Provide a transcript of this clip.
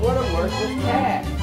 What a worthless cat.